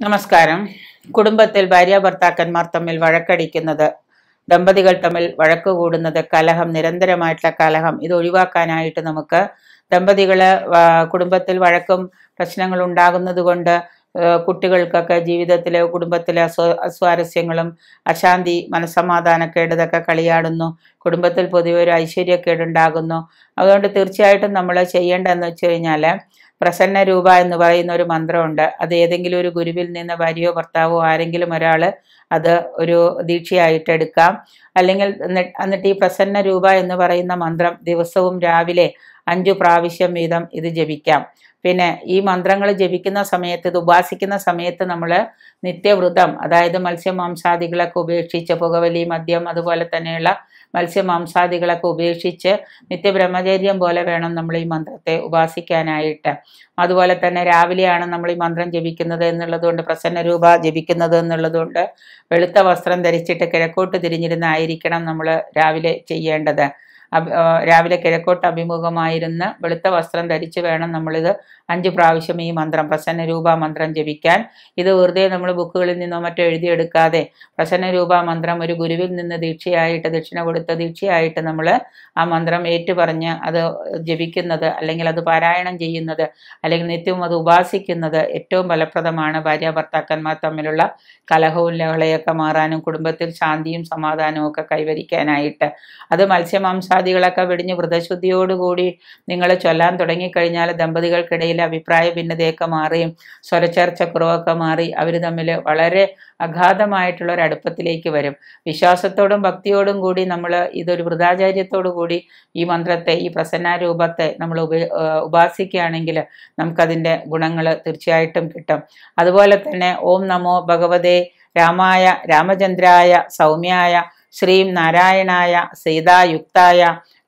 നമസ്കാരം. കുടുംബത്തിൽ ഭാര്യ ഭർത്താക്കന്മാർ തമ്മിൽ വഴക്കടിക്കുന്നത് ദമ്പതികൾ തമ്മിൽ വഴക്ക് കൂടുന്നത് കലഹം നിരന്തരമായിട്ടുള്ള കലഹം ഇത് ഒഴിവാക്കാനായിട്ട് നമുക്ക് ദമ്പതികൾ കുടുംബത്തിൽ വഴക്കും പ്രശ്നങ്ങൾ ഉണ്ടാകുന്നത് കൊണ്ട് കുട്ടികൾക്കൊക്കെ ജീവിതത്തിലെ കുടുംബത്തിലെ അസ്വ അസ്വാരസ്യങ്ങളും അശാന്തി മനസ്സമാധാനക്കേട് ഇതൊക്കെ കളിയാടുന്നു. കുടുംബത്തിൽ പൊതുവെ ഒരു ഐശ്വര്യക്കേടുണ്ടാകുന്നു. അതുകൊണ്ട് തീർച്ചയായിട്ടും നമ്മൾ ചെയ്യേണ്ടതെന്ന് വെച്ച് കഴിഞ്ഞാൽ പ്രസന്ന രൂപ എന്ന് പറയുന്ന ഒരു മന്ത്രമുണ്ട്. അത് ഏതെങ്കിലും ഒരു ഗുരുവിൽ നിന്ന് ഭാര്യയോ ഭർത്താവോ ആരെങ്കിലും ഒരാൾ അത് ഒരു ദീക്ഷയായിട്ട് എടുക്കാം. അല്ലെങ്കിൽ എന്നി- എന്നിട്ട് ഈ പ്രസന്ന രൂപ എന്ന് പറയുന്ന മന്ത്രം ദിവസവും രാവിലെ അഞ്ചു പ്രാവശ്യം വീതം ഇത് ജപിക്കാം. പിന്നെ ഈ മന്ത്രങ്ങൾ ജപിക്കുന്ന സമയത്ത് ഇത് ഉപാസിക്കുന്ന സമയത്ത് നമ്മൾ നിത്യവ്രതം അതായത് മത്സ്യമാംസാദികളൊക്കെ ഉപേക്ഷിച്ച് പുകവലി മദ്യം അതുപോലെ തന്നെയുള്ള മത്സ്യമാംസാദികളൊക്കെ ഉപേക്ഷിച്ച് നിത്യബ്രഹ്മചര്യം പോലെ വേണം നമ്മൾ ഈ മന്ത്രത്തെ ഉപാസിക്കാനായിട്ട് അതുപോലെ തന്നെ രാവിലെയാണ് നമ്മൾ ഈ മന്ത്രം ജപിക്കുന്നത് എന്നുള്ളതുകൊണ്ട് പ്രസന്ന രൂപ ജപിക്കുന്നത് എന്നുള്ളതുകൊണ്ട് വെളുത്ത വസ്ത്രം ധരിച്ചിട്ട് കിഴക്കോട്ട് തിരിഞ്ഞിരുന്നായിരിക്കണം നമ്മൾ രാവിലെ ചെയ്യേണ്ടത്. രാവിലെ കിഴക്കോട്ട് അഭിമുഖമായിരുന്ന വെളുത്ത വസ്ത്രം ധരിച്ച് വേണം നമ്മളിത് അഞ്ച് പ്രാവശ്യം ഈ മന്ത്രം പ്രസന്ന രൂപ മന്ത്രം ജപിക്കാൻ. ഇത് വെറുതെ നമ്മൾ ബുക്കുകളിൽ നിന്നോ മറ്റോ എഴുതിയെടുക്കാതെ പ്രസന്ന രൂപ മന്ത്രം ഒരു ഗുരുവിൽ നിന്ന് ദീക്ഷയായിട്ട് ദക്ഷിണ കൊടുത്ത ദീക്ഷയായിട്ട് നമ്മൾ ആ മന്ത്രം ഏറ്റുപറഞ്ഞ് അത് ജപിക്കുന്നത് അല്ലെങ്കിൽ അത് പാരായണം ചെയ്യുന്നത് അല്ലെങ്കിൽ നിത്യവും അത് ഉപാസിക്കുന്നത് ഏറ്റവും ഫലപ്രദമാണ്. ഭാര്യ ഭർത്താക്കന്മാർ തമ്മിലുള്ള കലഹവും ലഹളയൊക്കെ മാറാനും കുടുംബത്തിൽ ശാന്തിയും സമാധാനവും ഒക്കെ കൈവരിക്കാനായിട്ട്. അത് മത്സ്യമാംസാദികളൊക്കെ വെടിഞ്ഞ് വ്രതശുദ്ധിയോടുകൂടി നിങ്ങൾ ചൊല്ലാൻ തുടങ്ങിക്കഴിഞ്ഞാൽ ദമ്പതികൾക്കിടയിൽ അഭിപ്രായ ഭിന്നതയൊക്കെ മാറുകയും സ്വരച്ചേർച്ചക്കുറവൊക്കെ മാറി അവർ തമ്മിൽ വളരെ അഗാധമായിട്ടുള്ള ഒരു അടുപ്പത്തിലേക്ക് വരും. വിശ്വാസത്തോടും ഭക്തിയോടും കൂടി നമ്മൾ ഇതൊരു വൃതാചാര്യത്തോടു കൂടി ഈ മന്ത്രത്തെ ഈ പ്രസന്നാരൂപത്തെ നമ്മൾ ഉപ ഉപാസിക്കുകയാണെങ്കിൽ നമുക്കതിന്റെ ഗുണങ്ങൾ തീർച്ചയായിട്ടും കിട്ടും. അതുപോലെ തന്നെ ഓം നമോ ഭഗവതേ രാമായ രാമചന്ദ്രായ സൗമ്യായ ശ്രീം നാരായണായ സീതായുക്തായ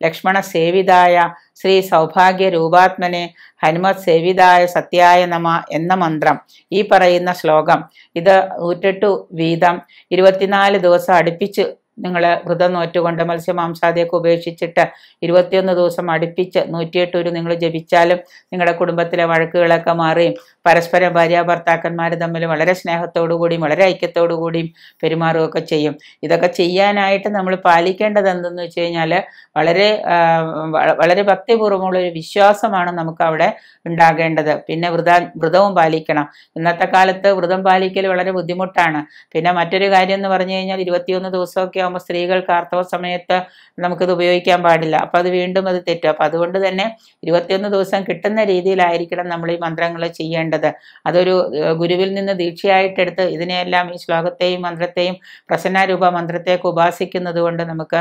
ലക്ഷ്മണ സേവിതായ ശ്രീ സൗഭാഗ്യ രൂപാത്മനെ ഹനുമത് സേവിതായ സത്യായ നമ എന്ന മന്ത്രം. ഈ പറയുന്ന ശ്ലോകം ഇത് നൂറ്റെട്ടു വീതം ഇരുപത്തിനാല് ദിവസം അടുപ്പിച്ച് നിങ്ങൾ വ്രതം നോറ്റുകൊണ്ട് മത്സ്യമാംസാദിയൊക്കെ ഉപേക്ഷിച്ചിട്ട് ഇരുപത്തിയൊന്ന് ദിവസം അടുപ്പിച്ച് നൂറ്റിയെട്ട് ഒരു നിങ്ങൾ ജപിച്ചാലും നിങ്ങളുടെ കുടുംബത്തിലെ വഴക്കുകളൊക്കെ മാറുകയും പരസ്പരം ഭാര്യ ഭർത്താക്കന്മാർ തമ്മിൽ വളരെ സ്നേഹത്തോടു കൂടിയും വളരെ ഐക്യത്തോടു കൂടിയും പെരുമാറുകയൊക്കെ ചെയ്യും. ഇതൊക്കെ ചെയ്യാനായിട്ട് നമ്മൾ പാലിക്കേണ്ടത് എന്തെന്ന് വെച്ച് കഴിഞ്ഞാൽ വളരെ വളരെ ഭക്തിപൂർവമുള്ള ഒരു വിശ്വാസമാണ് നമുക്ക് അവിടെ ഉണ്ടാകേണ്ടത്. പിന്നെ വ്രത വ്രതവും പാലിക്കണം. ഇന്നത്തെ കാലത്ത് വ്രതം പാലിക്കൽ വളരെ ബുദ്ധിമുട്ടാണ്. പിന്നെ മറ്റൊരു കാര്യം എന്ന് പറഞ്ഞു കഴിഞ്ഞാൽ ഇരുപത്തിയൊന്ന് ദിവസമൊക്കെ ആകുമ്പോൾ സ്ത്രീകൾക്ക് ആർത്തവ സമയത്ത് നമുക്കിത് ഉപയോഗിക്കാൻ പാടില്ല. അപ്പം അത് വീണ്ടും അത് തെറ്റും. അപ്പം അതുകൊണ്ട് തന്നെ ഇരുപത്തിയൊന്ന് ദിവസം കിട്ടുന്ന രീതിയിലായിരിക്കണം നമ്മൾ ഈ മന്ത്രങ്ങൾ ചെയ്യേണ്ടത്. അതൊരു ഗുരുവിൽ നിന്ന് ദീക്ഷയായിട്ടെടുത്ത് ഇതിനെയെല്ലാം ഈ ശ്ലോകത്തെയും മന്ത്രത്തെയും പ്രസന്നാരൂപ മന്ത്രത്തെയൊക്കെ ഉപാസിക്കുന്നത് കൊണ്ട് നമുക്ക്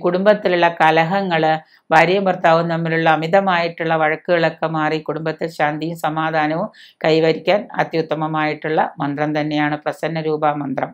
കുടുംബത്തിലുള്ള കലഹങ്ങൾ ഭാര്യയും ഭർത്താവും തമ്മിലുള്ള അമിതമായിട്ടുള്ള വഴക്കുകളൊക്കെ മാറി കുടുംബത്തിൽ ശാന്തിയും സമാധാനവും കൈവരിക്കാൻ അത്യുത്തമമായിട്ടുള്ള മന്ത്രം തന്നെയാണ് പ്രസന്നരൂപ മന്ത്രം.